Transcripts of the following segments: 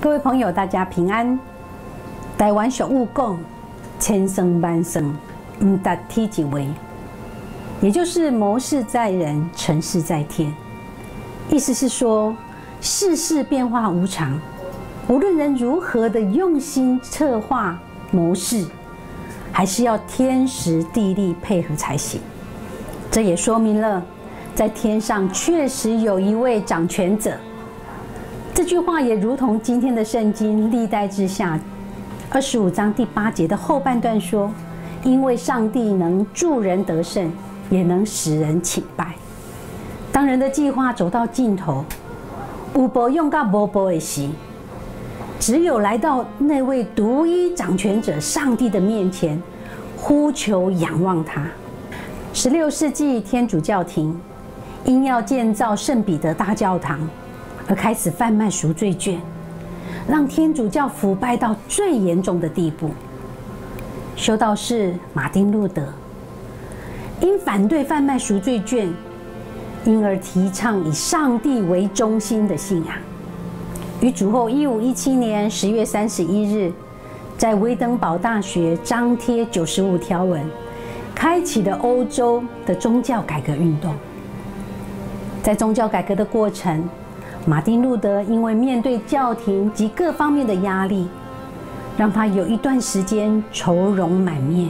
各位朋友，大家平安。台湾俗语讲：“千生万生，唔达天一位。”也就是谋事在人，成事在天。意思是说，世事变化无常，无论人如何的用心策划谋事，还是要天时地利配合才行。这也说明了，在天上确实有一位掌权者。这句话也如同今天的圣经历代之下二十五章第八节的后半段说：“因为上帝能助人得胜，也能使人请败。当人的计划走到尽头，无伯用到无波的时，只有来到那位独一掌权者上帝的面前，呼求仰望他。”十六世纪天主教廷因要建造圣彼得大教堂，而开始贩卖赎罪券，让天主教腐败到最严重的地步。修道士马丁路德因反对贩卖赎罪券，因而提倡以上帝为中心的信仰。于主后一五一七年十月三十一日，在威登堡大学张贴九十五条文。开启了欧洲的宗教改革运动。在宗教改革的过程，马丁路德因为面对教廷及各方面的压力，让他有一段时间愁容满面，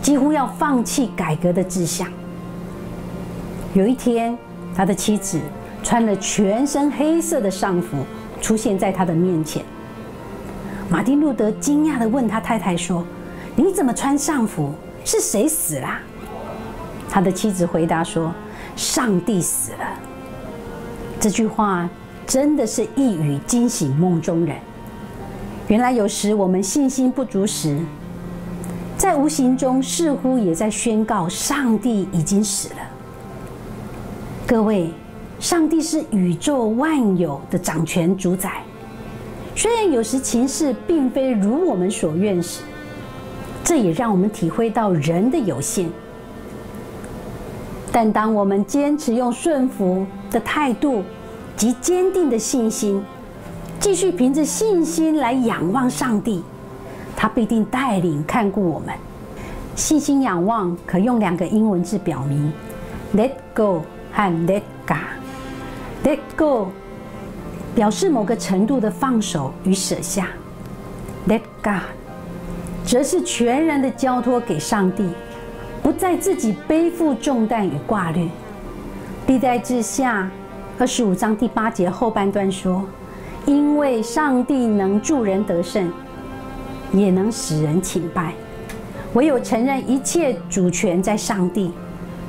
几乎要放弃改革的志向。有一天，他的妻子穿了全身黑色的上服出现在他的面前。马丁路德惊讶地问他太太说：“你怎么穿上服？”是谁死了？他的妻子回答说：“上帝死了。”这句话真的是一语惊醒梦中人。原来有时我们信心不足时，在无形中似乎也在宣告上帝已经死了。各位，上帝是宇宙万有的掌权主宰，虽然有时情势并非如我们所愿时。这也让我们体会到人的有限，但当我们坚持用顺服的态度及坚定的信心，继续凭着信心来仰望上帝，他必定带领看顾我们。信心仰望可用两个英文字表明：let go 和 let go。let go 表示某个程度的放手与舍下，let go。则是全然的交托给上帝，不再自己背负重担与挂虑。历代志下二十五章第八节后半段说：“因为上帝能助人得胜，也能使人请败。唯有承认一切主权在上帝，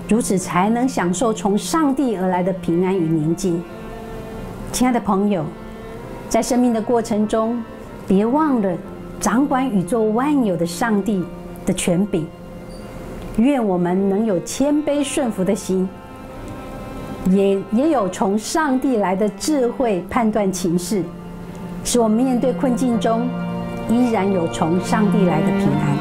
如此才能享受从上帝而来的平安与宁静。”亲爱的朋友，在生命的过程中，别忘了。掌管宇宙万有的上帝的权柄，愿我们能有谦卑顺服的心，也也有从上帝来的智慧判断情势，使我们面对困境中依然有从上帝来的平安。